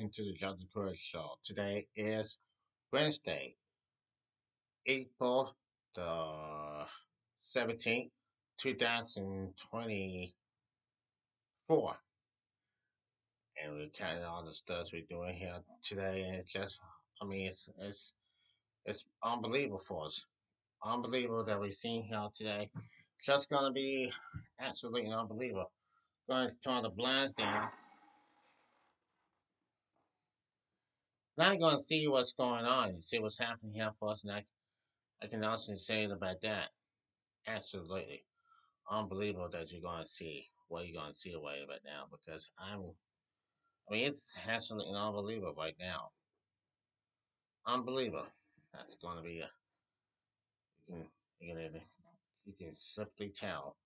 Welcome to the Joseph Crudup Show. Today is Wednesday, April the 17th, 2024. And we're counting all the stuff we're doing here today. And it's just, I mean, it's, it's, it's unbelievable for us. Unbelievable that we're seeing here today. Just to be absolutely unbelievable. Going to turn the blinds down. I'm going to see what's going on and see what's happening here for us. And I, I can honestly say about that. Absolutely. Unbelievable that you're going to see what you're going to see away right now because I'm, I mean, it's absolutely unbelievable right now. Unbelievable. That's going to be a, you can, you can, you can simply tell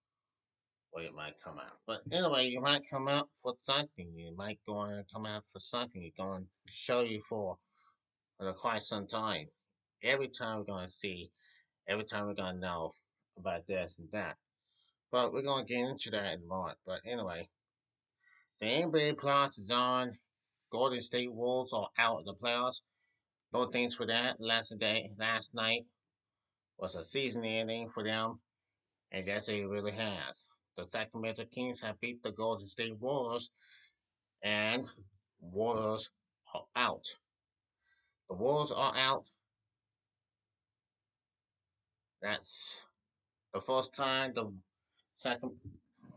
way it might come out. But anyway, you might come out for something. You might go and come out for something. You're going to show you for, for quite some time. Every time we're going to see, every time we're going to know about this and that. But we're going to get into that in a moment. But anyway, the NBA playoffs is on. Golden State Wolves are out of the playoffs. No thanks for that. Last day, last night was a season ending for them, and yes, it really has the Sacramento Kings have beat the Golden State Warriors, and Warriors are out. The Warriors are out. That's the first time the second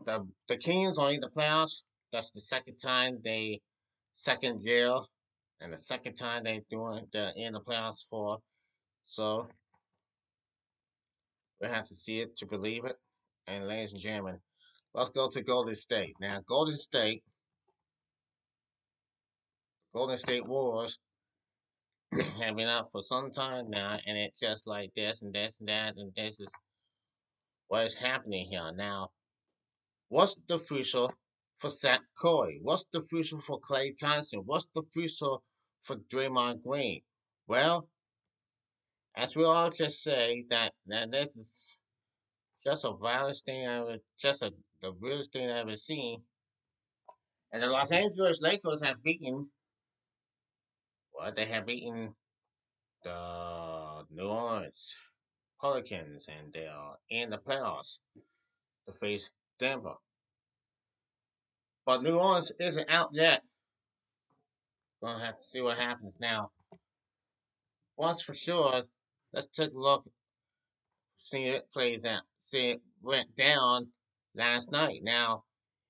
the the Kings are in the playoffs. That's the second time they second year and the second time they doing the in the playoffs for. So we have to see it to believe it. And ladies and gentlemen, Let's go to Golden State. Now, Golden State, Golden State Wars have been out for some time now, and it's just like this and this and that, and this is what is happening here. Now, what's the future for Zach Curry? What's the future for Klay Thompson? What's the future for Draymond Green? Well, as we all just say, that, that this is just a violent thing, just a the weirdest thing I've ever seen. And the Los Angeles Lakers have beaten, well, they have beaten the New Orleans Pelicans, and they are in the playoffs to face Denver. But New Orleans isn't out yet. Gonna have to see what happens now. Once for sure, let's take a look, see it plays out, see it went down last night. Now,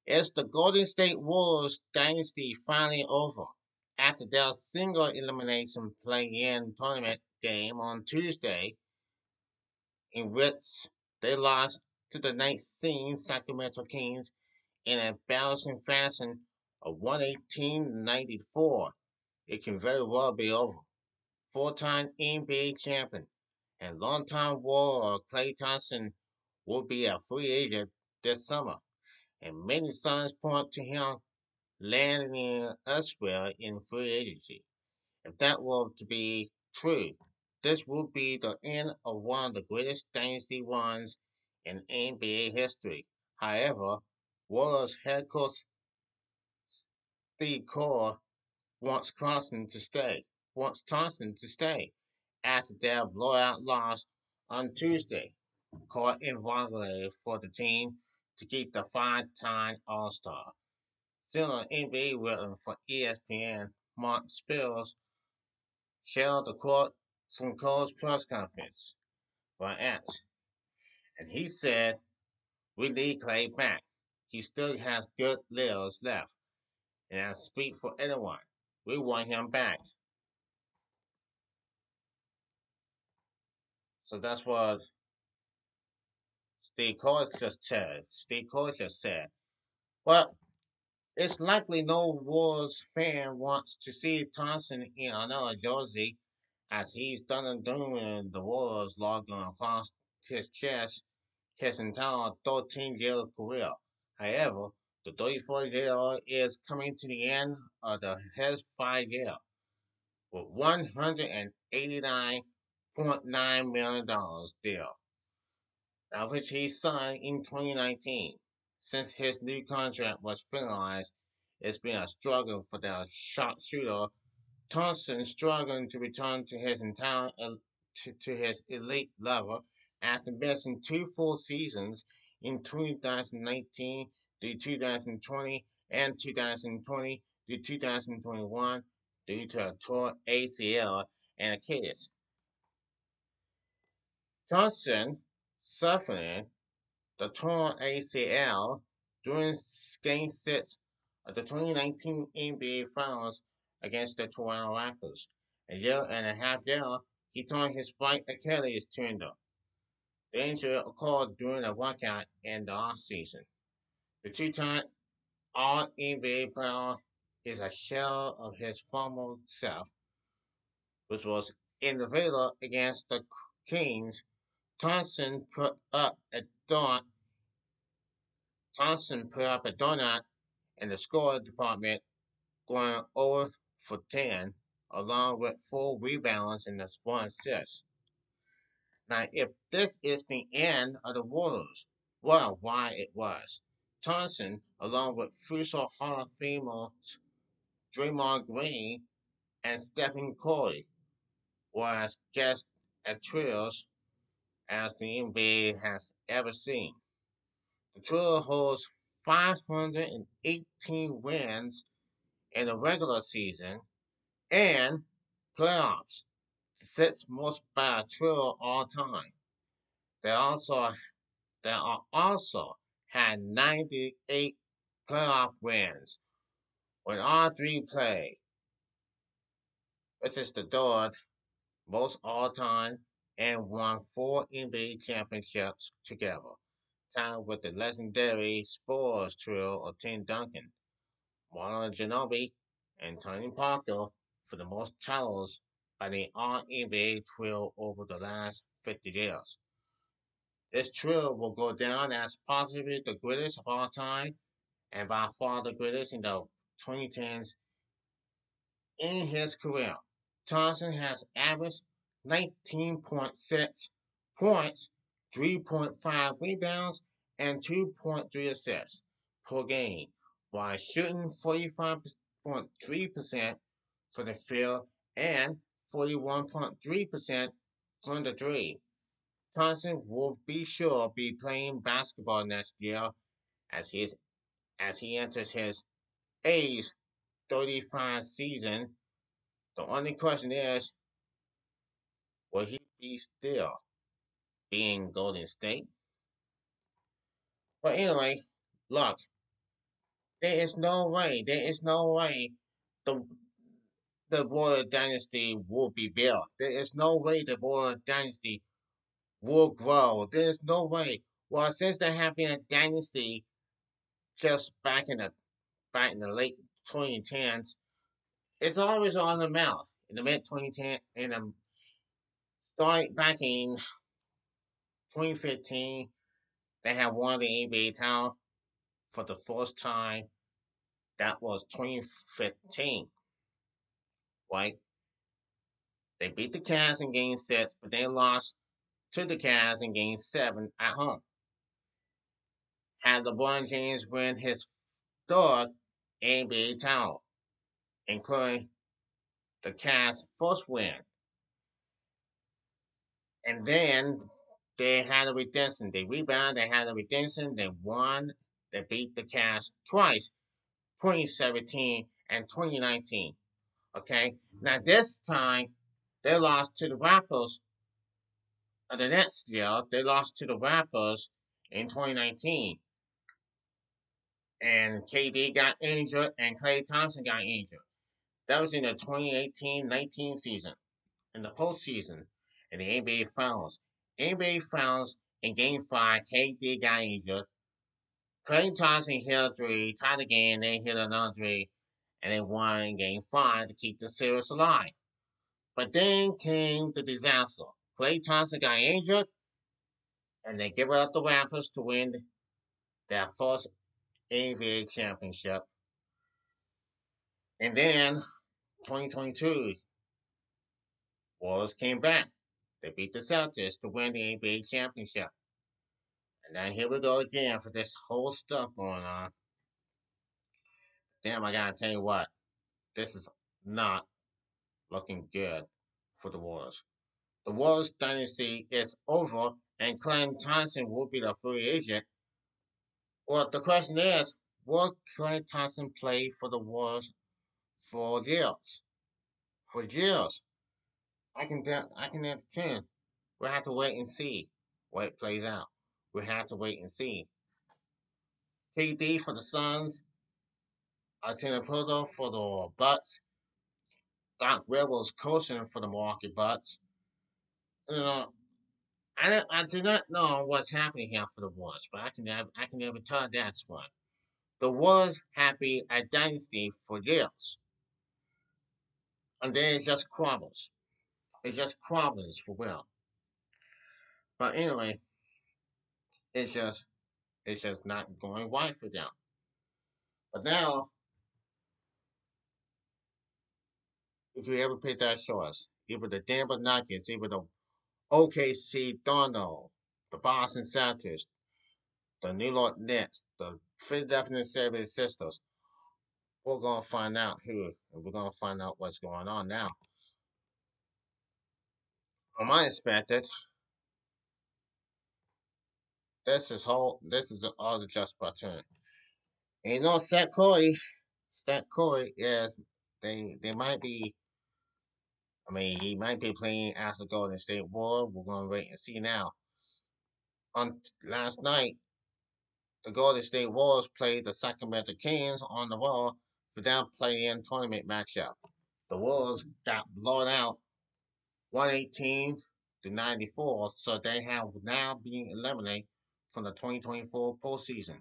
is the Golden State Warriors dynasty finally over after their single elimination play-in tournament game on Tuesday, in which they lost to the night scene Sacramento Kings in embarrassing fashion of 118-94. It can very well be over. Four-time NBA champion and longtime warrior Klay Thompson will be a free agent this summer, and many signs point to him landing elsewhere in free agency. If that were to be true, this would be the end of one of the greatest dynasty runs in NBA history. However, Warriors head coach Steve Kerr wants Thompson to stay. Wants Thompson to stay after their blowout loss on Tuesday. Kerr invited for the team to keep the five-time All-Star. On NBA written for ESPN, Marc Spears shared the quote from Cole's press conference for X. And he said, We need Klay back. He still has good layers left. And I speak for anyone. We want him back. So that's what Just said. Steve Kerr just said. Well, it's likely no Wolves fan wants to see Thompson in another jersey as he's done and doing the Wolves logo across his chest his entire 13-year career. However, the 34-year is coming to the end of the his five year with $189.9 million deal of which he signed in 2019, since his new contract was finalized it's been a struggle for the sharpshooter. Thompson struggling to return to his entire to, to his elite level after missing two full seasons in 2019 to 2020 and 2020 to 2021 due to a torn ACL and Achilles. Thompson suffering the torn ACL during Game 6 of the 2019 NBA Finals against the Toronto Raptors. A year and a half later, he tore his right Achilles tendon. The injury occurred during a workout in the offseason. The two-time All-NBA player is a shell of his former self, which was in the Villa against the Kings. Thompson put up a donut. Thompson put up a donut in the score department, going over for 10, along with four rebounds and a one assist. Now, if this is the end of the Warriors, well, why it was. Thompson, along with future Hall of Famers Draymond Green and Stephen Curry, was guest at trios as the NBA has ever seen. The trio holds 518 wins in the regular season and playoffs, the sixth most by a trio all time. They also they are also had 98 playoff wins when all three play, which is the third most all time and won four NBA championships together, tied with the legendary Spurs trio of Tim Duncan, Manu Ginobili, and Tony Parker for the most titles by the All NBA trio over the last 50 years. This trio will go down as possibly the greatest of all time and by far the greatest in the 2010s in his career. Thompson has averaged 19.6 points, 3.5 rebounds, and 2.3 assists per game, while shooting 45.3% for the field and 41.3% from the three. Thompson will be sure to be playing basketball next year as he as he enters his age 35 season. The only question is Will he be still being Golden State? But anyway, look, there is no way, there is no way the the royal Dynasty will be built. There is no way the royal Dynasty will grow. There is no way. Well, since there have been a dynasty just back in the back in the late 2010s, it's always on the mouth in the mid 2010 in the Start back in 2015, they had won the NBA title for the first time. That was 2015, right? They beat the Cavs in Game Six, but they lost to the Cavs in Game Seven at home. Had LeBron James win his third NBA title, including the Cavs' first win and then they had a redemption. They rebound, they had a redemption, they won, they beat the Cavs twice, 2017 and 2019. Okay, now this time they lost to the Raptors. Uh, the next year, they lost to the Raptors in 2019. And KD got injured and Klay Thompson got injured. That was in the 2018-19 season. In the postseason, in the NBA Finals. NBA Finals in Game 5, KD got injured. Klay Thompson hit a three, tied the game, then hit another three, and they won Game 5 to keep the series alive. But then came the disaster. Klay Thompson got injured, and they gave up the Raptors to win their first NBA championship. And then 2022, Warriors came back. They beat the Celtics to win the NBA championship. And now here we go again for this whole stuff going on. damn, I gotta tell you what, this is not looking good for the Warriors. The Warriors dynasty is over, and Klay Thompson will be the free agent. Well, the question is, will Klay Thompson play for the Warriors for years? For years. I can I can entertain. We'll have to wait and see what it plays out. We'll have to wait and see. KD for the Suns. Antetokounmpo for the Bucks. Doc Rivers coaching for the Milwaukee Bucks. You know, I, I do not know what's happening here for the Warriors, but I can I can never tell that's one. The Warriors have been a dynasty for years, and then it just crumbles. It just problems for real. But anyway, it's just it's just not going right for them. But now, if you ever pick that choice, either the Denver Nuggets, either the OKC Thunder, the Boston Celtics, the New York Knicks, the Philadelphia 76ers, we're going to find out who, and we're going to find out what's going on now. From my perspective, this is whole. This is all the just platoon. And you know, Seth Curry, Seth Curry is they they might be. I mean, he might be playing as the Golden State War. We're gonna wait and see now. On last night, the Golden State Warriors played the Sacramento Kings on the road for their play-in tournament matchup. The Warriors got blown out 118 to 94, so they have now been eliminated from the 2024 postseason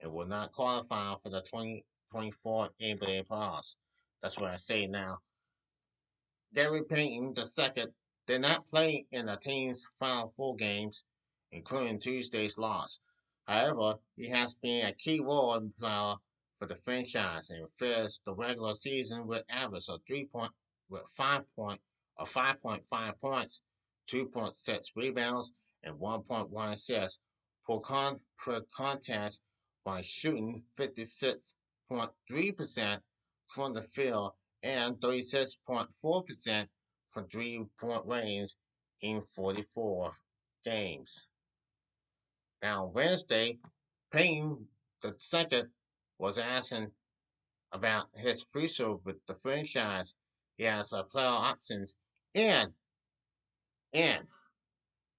and will not qualify for the 2024 NBA playoffs. That's what I say now. Gary Payton II did not play in the team's final four games, including Tuesday's loss. However, he has been a key role player for the franchise and finished the regular season with average of three point with five point point five points, two point six rebounds, and one point one assists per, con- per contest by shooting 56.3% from the field and 36.4% from three point range in 44 games. Now, Wednesday, Payton the second was asking about his future with the franchise. He has a player options and and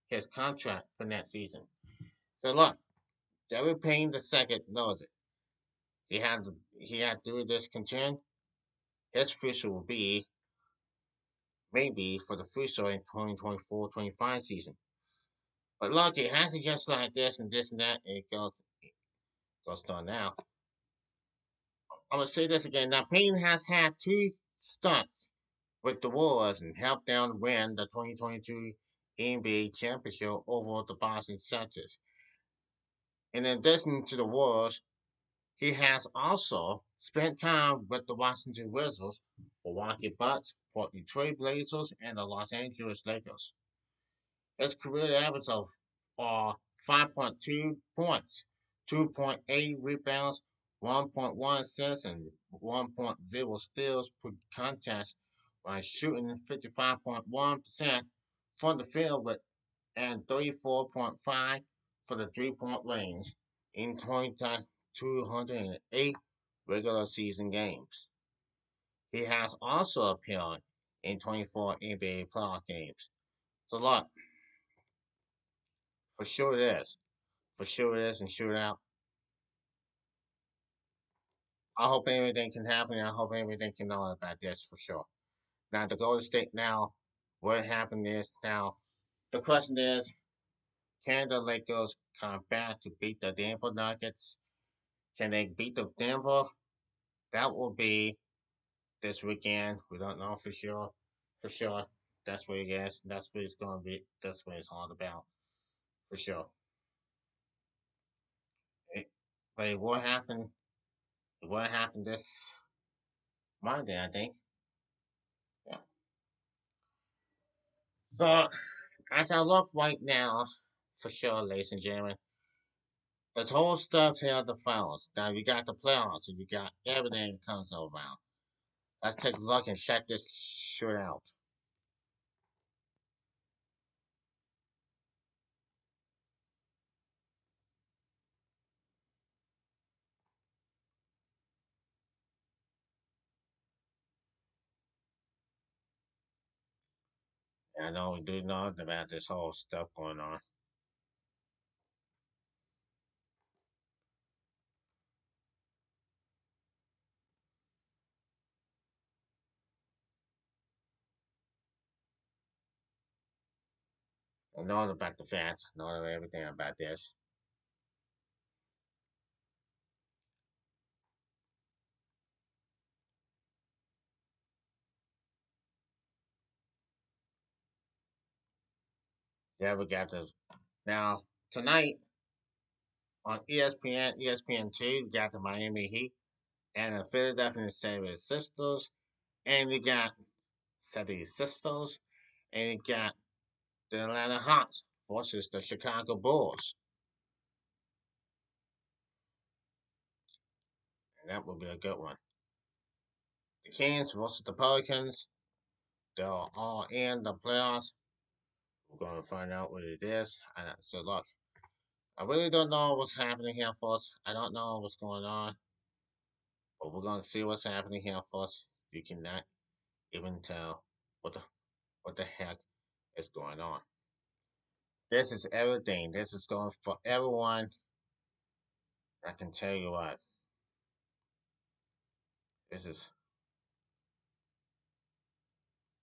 his contract for next season. So look, Gary Payton the second knows it. He had he had to do this concern. His future will be maybe for the future in 2024-25 season. But look, it has to just like this and this and that. And it goes it goes on now. I'm gonna say this again. Now Payton has had two stunts with the Warriors and helped them win the 2022 NBA championship over the Boston Celtics. In addition to the Warriors, he has also spent time with the Washington Wizards, Milwaukee Bucks, Portland Trail Blazers, and the Los Angeles Lakers. His career average of uh, 5.2 points, 2.8 rebounds, 1.1 assists, and 1.0 steals per contest by shooting 55.1% from the field with and 34.5 for the three-point range in 208 regular season games. He has also appeared in 24 NBA playoff games. So look, for sure it is. For sure it is and sure out. I hope everything can happen. I hope everything can know about this for sure. Now the Golden State now, what happened is now the question is can the Lakers come back to beat the Denver Nuggets? Can they beat the Denver? That will be this weekend. We don't know for sure. For sure. That's what it is. That's what it's to be. That's what it's all about. For sure. It, but it will happen. It will happen this Monday, I think. So, as I look right now, for sure, ladies and gentlemen. this whole stuff here the finals. Now you got the playoffs and you got everything that comes around. Let's take a look and check this shit out. I know we do know about this whole stuff going on. I know about the fans. I know everything about this. Yeah, we got the now tonight on ESPN, ESPN two, we got the Miami Heat and the Philadelphia 76ers, and you got 76ers, and you got the Atlanta Hawks versus the Chicago Bulls. And that will be a good one. The Kings versus the Pelicans. They're all in the playoffs. We're going to find out what it is. And so look, I really don't know what's happening here folks. I don't know what's going on. But we're going to see what's happening here folks. You cannot even tell what the, what the heck is going on. This is everything. This is going for everyone. I can tell you what. This is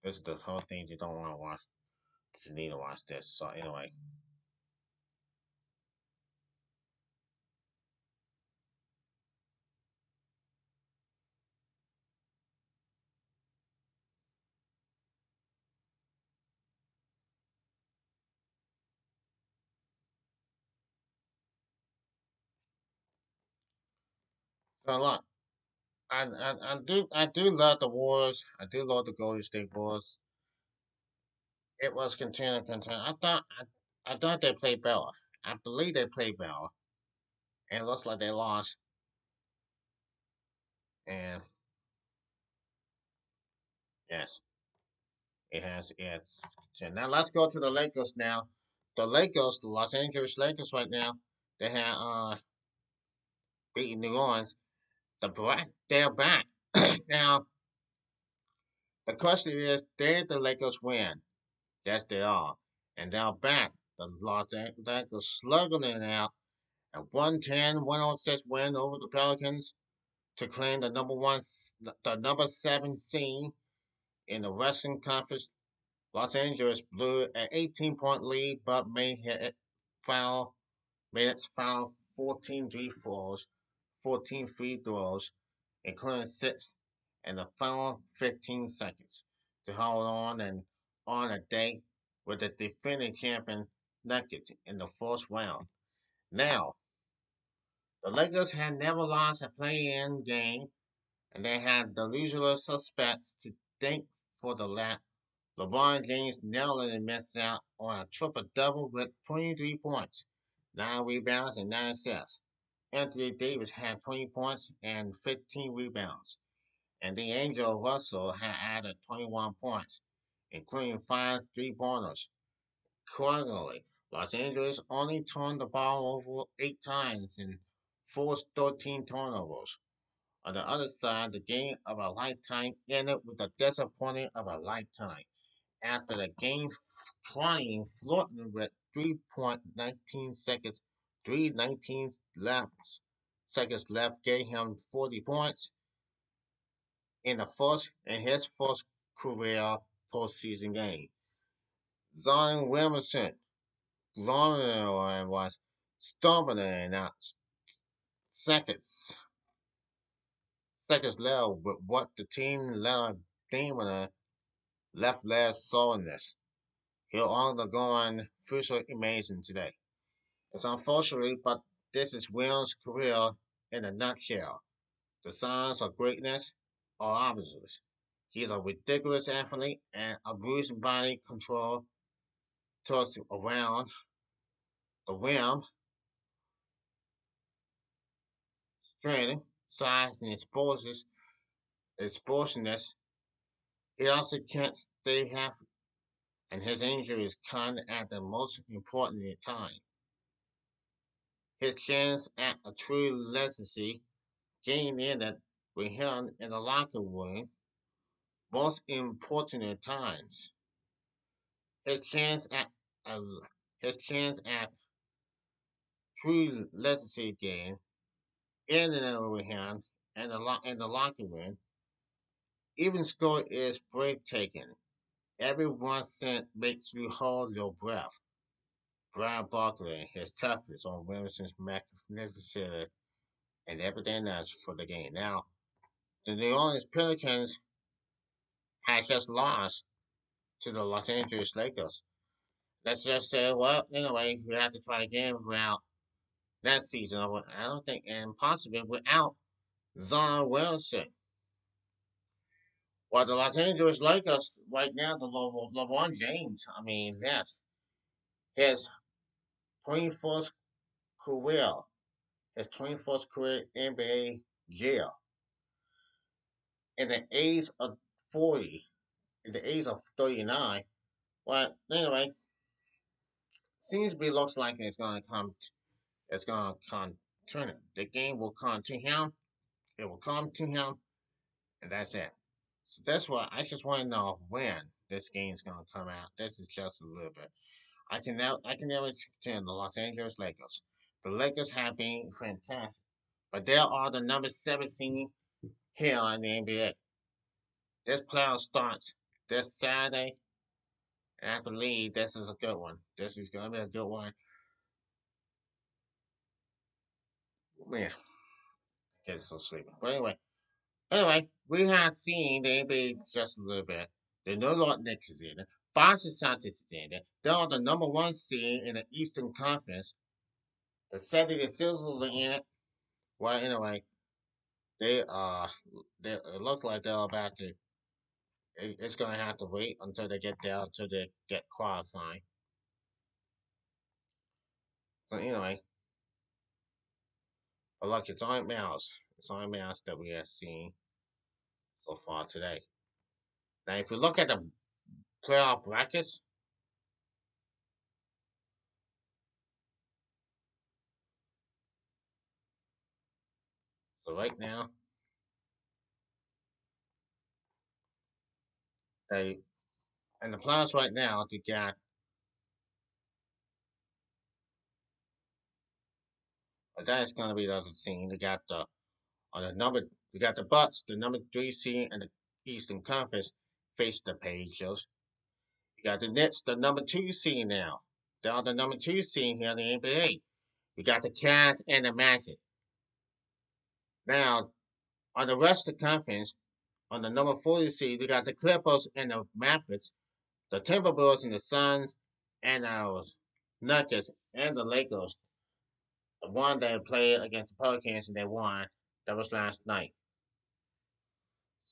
this is the whole thing you don't want to watch. You need to watch this. So anyway. So look, I, I I do I do love the Wars. I do love the Golden State Wars. It was continuing content. I thought I, I thought they played better. I believe they played better. And it looks like they lost. And yes. It has it's now let's go to the Lakers now. The Lakers, the Los Angeles Lakers right now, they have uh beaten New Orleans the black they're back. now the question is, did the Lakers win? Yes, they are. And they're back. The Los Angeles slugging out a 110 106 win over the Pelicans to claim the number one the number seven seed in the Western Conference. Los Angeles blew an 18 point lead but made it foul made its foul 14 three falls 14 free throws, including six in the final 15 seconds to hold on and on a date with the defending champion Nuggets in the first round. Now, the Lakers had never lost a play-in game, and they had the usual suspects to thank for the lap. LeBron James narrowly missed out on a triple-double with 23 points, 9 rebounds, and 9 assists. Anthony Davis had 20 points and 15 rebounds, and D'Angelo Russell had added 21 points, including five three-pointers. Currently, Los Angeles only turned the ball over eight times and forced 13 turnovers. On the other side, the game of a lifetime ended with the disappointment of a lifetime after the game trying flirting with 3.19 seconds Three 19 left seconds left gave him 40 points in the first in his first career postseason game. Zion Williamson was stomping in out seconds seconds left with what the team led Demon uh, left last soreness. He'll undergo a future amazing today. It's unfortunate, but this is Williams' career in a nutshell. The signs of greatness are obvious. He is a ridiculous athlete and abuse body control towards around the rim. strength, size, and exposes explosiveness. He also can't stay healthy, and his injuries come at the most important time. His chance at a true legacy gained in it with him in the locker room most important at times. His chance at his chance at true legacy game in and with him and the lo- in the locker room. Even score is breathtaking. Every one cent makes you hold your breath. Brian Barkley, his toughness on Williamson's magnificent and everything else for the game. Now, the New Orleans Pelicans has just lost to the Los Angeles Lakers. Let's just say, well, anyway, we have to try again without that season. I don't think, and possibly without Zion Wilson. Well, the Los Angeles Lakers right now, the Le- LeBron James, I mean, yes, his 21st career, his 21st career NBA year. In the age of 40, in the age of 39, But anyway, seems to be looks like it's to come, it's turn it. The game will come to him, it will come to him, and that's it. So that's why I just want to know when this game is to come out. This is just a little bit. I can now I can never stand the Los Angeles Lakers. The Lakers have been fantastic, but they are the number 17 here in the NBA. This playoff starts this Saturday, and I believe this is a good one. This is going to be a good one. Man, I get so sleepy. But anyway, anyway, we have seen the NBA just a little bit. The New York Knicks is in it. Boston Celtics is in it. They are the number one seed in the Eastern Conference. The 76ers are in it. Well, anyway, they uh, they it looks like they're about to. It, it's gonna have to wait until they get there until they get qualified. But anyway, but look, it's on mouse. It's on mouse that we have seen so far today. Now, if you look at the playoff brackets, so right now, they and the plans right now, they got but that's gonna be the other scene. They got the on the number we got the Bucks, the number three seed and the Eastern Conference face the Pacers. You got the Nets, the number two seed now. They are the number two seed here in the NBA. We got the Cavs and the Magic. Now, on the rest of the conference, on the number 40 seed, we got the Clippers and the Mavericks, the Timberwolves and the Suns, and our Nuggets and the Lakers. The one that played against the Pelicans and they won. That was last night.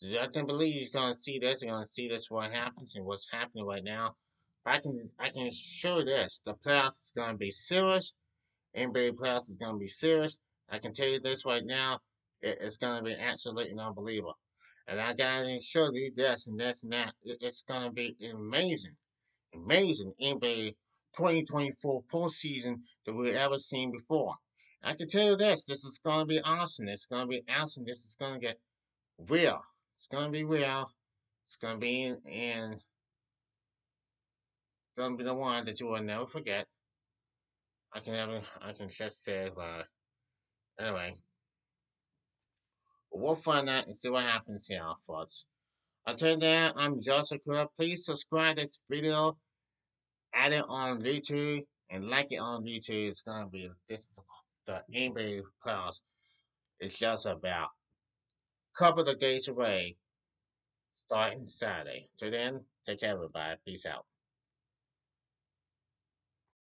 I can't believe you're gonna see this. You're gonna see this what happens and what's happening right now. But I can I can show this. The playoffs is gonna be serious. NBA playoffs is gonna be serious. I can tell you this right now. It, it's gonna be absolutely unbelievable. And I gotta show you this and this and that. It's gonna be amazing, amazing NBA 2024 postseason that we've ever seen before. I can tell you this. This is gonna be awesome. It's gonna be awesome. This is gonna get real. It's gonna be real. It's gonna be in, in gonna be the one that you will never forget. I can never I can just say but anyway. We'll find out and see what happens here, folks. Until then, I'm Joseph Crudup. Please subscribe this video, add it on YouTube, and like it on YouTube. It's gonna be this is the NBA playoffs. It's just about couple of days away, starting Saturday. Till then, take care, everybody. Peace out.